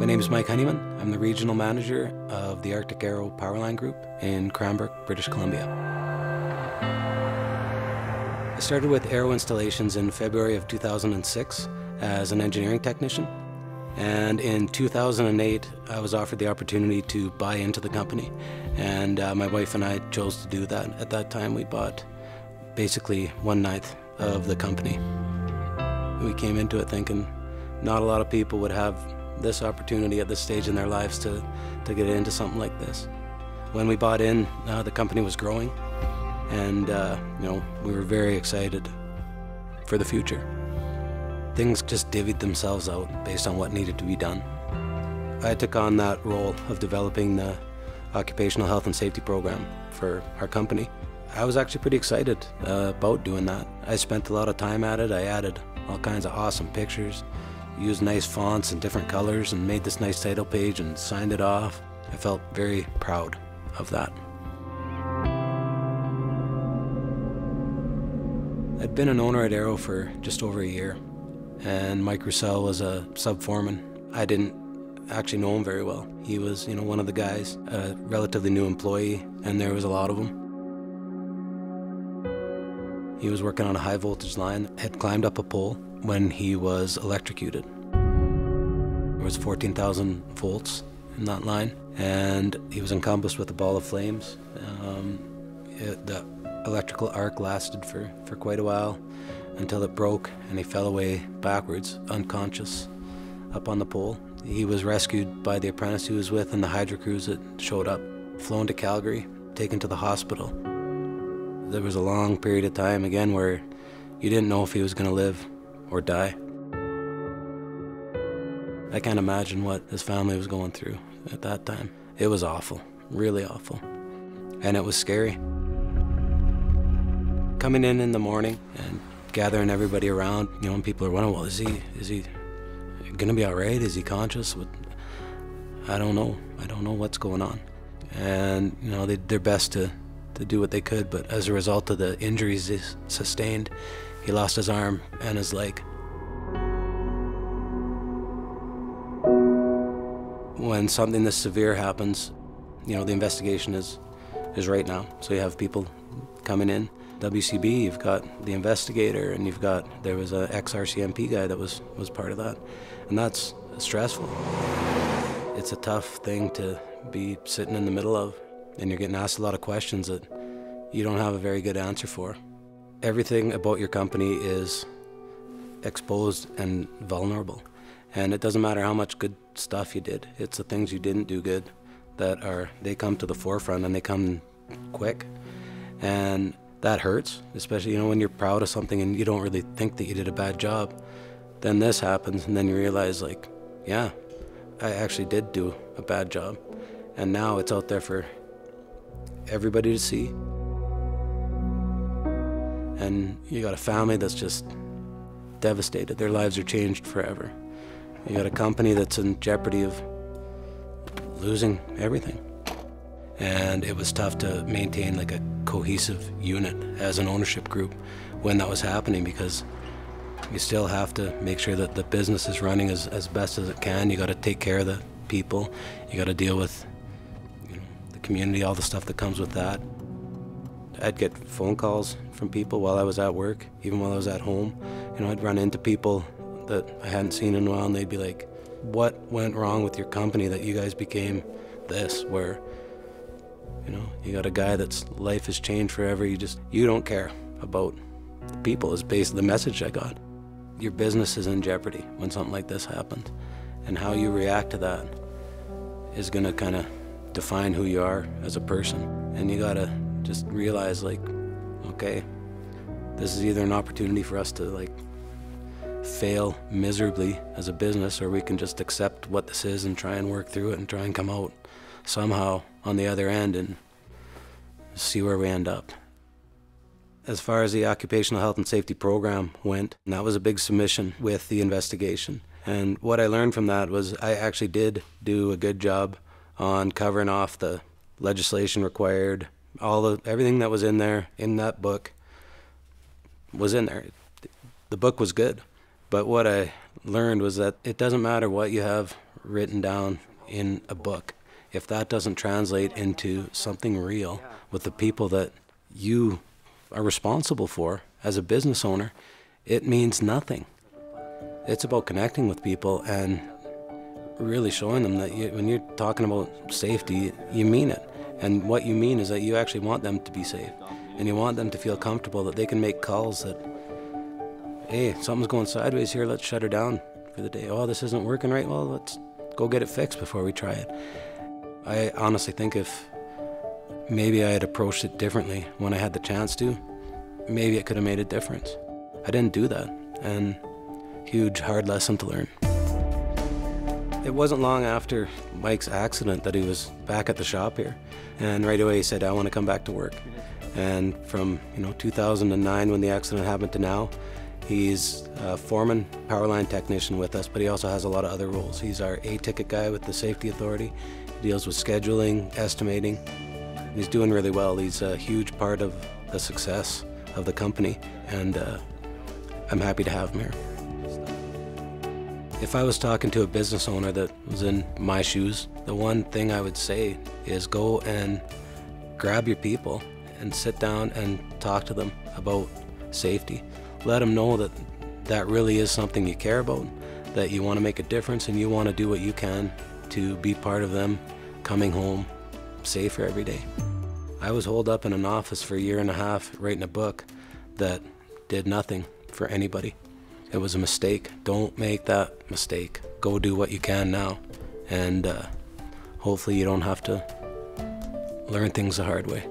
name is Mike Honeyman. I'm the regional manager of the Arctic Arrow Powerline Group in Cranbrook, British Columbia. I started with Arrow installations in February of 2006 as an engineering technician. And in 2008, I was offered the opportunity to buy into the company. And uh, my wife and I chose to do that. At that time, we bought basically one ninth of the company. We came into it thinking not a lot of people would have this opportunity at this stage in their lives to, to get into something like this. When we bought in, uh, the company was growing, and uh, you know we were very excited for the future. Things just divvied themselves out based on what needed to be done. I took on that role of developing the occupational health and safety program for our company. I was actually pretty excited uh, about doing that. I spent a lot of time at it. I added all kinds of awesome pictures, used nice fonts and different colors and made this nice title page and signed it off. I felt very proud of that. I'd been an owner at Arrow for just over a year, and Mike Roussel was a sub-foreman. I didn't actually know him very well. He was, you know, one of the guys, a relatively new employee, and there was a lot of them. He was working on a high voltage line, had climbed up a pole when he was electrocuted. There was 14,000 volts in that line, and he was encompassed with a ball of flames. Um, it, the electrical arc lasted for, for quite a while until it broke and he fell away backwards, unconscious, up on the pole. He was rescued by the apprentice he was with and the hydro crews that showed up, flown to Calgary, taken to the hospital. There was a long period of time again where you didn't know if he was going to live or die. I can't imagine what his family was going through at that time. It was awful, really awful. And it was scary. Coming in in the morning and gathering everybody around, you know, and people are wondering, well, is he, is he gonna be all right? Is he conscious? I don't know. I don't know what's going on. And, you know, they did their best to, to do what they could, but as a result of the injuries he sustained, he lost his arm and his leg. When something this severe happens, you know, the investigation is, is right now. So you have people coming in. WCB, you've got the investigator, and you've got, there was a ex-RCMP guy that was, was part of that. And that's stressful. It's a tough thing to be sitting in the middle of, and you're getting asked a lot of questions that you don't have a very good answer for. Everything about your company is exposed and vulnerable. And it doesn't matter how much good stuff you did, it's the things you didn't do good that are, they come to the forefront and they come quick. And that hurts, especially, you know, when you're proud of something and you don't really think that you did a bad job. Then this happens and then you realize like, yeah, I actually did do a bad job. And now it's out there for everybody to see. And you got a family that's just devastated. Their lives are changed forever. You got a company that's in jeopardy of losing everything. And it was tough to maintain like a cohesive unit as an ownership group when that was happening because you still have to make sure that the business is running as, as best as it can. You got to take care of the people. You got to deal with community, all the stuff that comes with that. I'd get phone calls from people while I was at work, even while I was at home. You know, I'd run into people that I hadn't seen in a while, and they'd be like, "What went wrong with your company that you guys became this?" Where, you know, you got a guy that's life has changed forever. You just you don't care about the people. Is basically the message I got. Your business is in jeopardy when something like this happens, and how you react to that is going to kind of define who you are as a person. And you gotta just realize like, okay, this is either an opportunity for us to like fail miserably as a business or we can just accept what this is and try and work through it and try and come out somehow on the other end and see where we end up. As far as the occupational health and safety program went, that was a big submission with the investigation. And what I learned from that was I actually did do a good job on covering off the legislation required, all the everything that was in there in that book was in there. The book was good. But what I learned was that it doesn't matter what you have written down in a book, if that doesn't translate into something real with the people that you are responsible for as a business owner, it means nothing. It's about connecting with people and really showing them that you, when you're talking about safety, you mean it. And what you mean is that you actually want them to be safe. And you want them to feel comfortable that they can make calls that, hey, something's going sideways here, let's shut her down for the day. Oh, this isn't working right, well, let's go get it fixed before we try it. I honestly think if maybe I had approached it differently when I had the chance to, maybe it could have made a difference. I didn't do that, and huge hard lesson to learn. It wasn't long after Mike's accident that he was back at the shop here, and right away he said, "I want to come back to work." And from you know 2009 when the accident happened to now, he's a foreman, power line technician with us, but he also has a lot of other roles. He's our A-ticket guy with the safety authority. He deals with scheduling, estimating. He's doing really well. He's a huge part of the success of the company, and uh, I'm happy to have him here. If I was talking to a business owner that was in my shoes, the one thing I would say is go and grab your people and sit down and talk to them about safety. Let them know that that really is something you care about, that you want to make a difference and you want to do what you can to be part of them coming home safer every day. I was holed up in an office for a year and a half writing a book that did nothing for anybody. It was a mistake. Don't make that mistake. Go do what you can now. And uh, hopefully you don't have to learn things the hard way.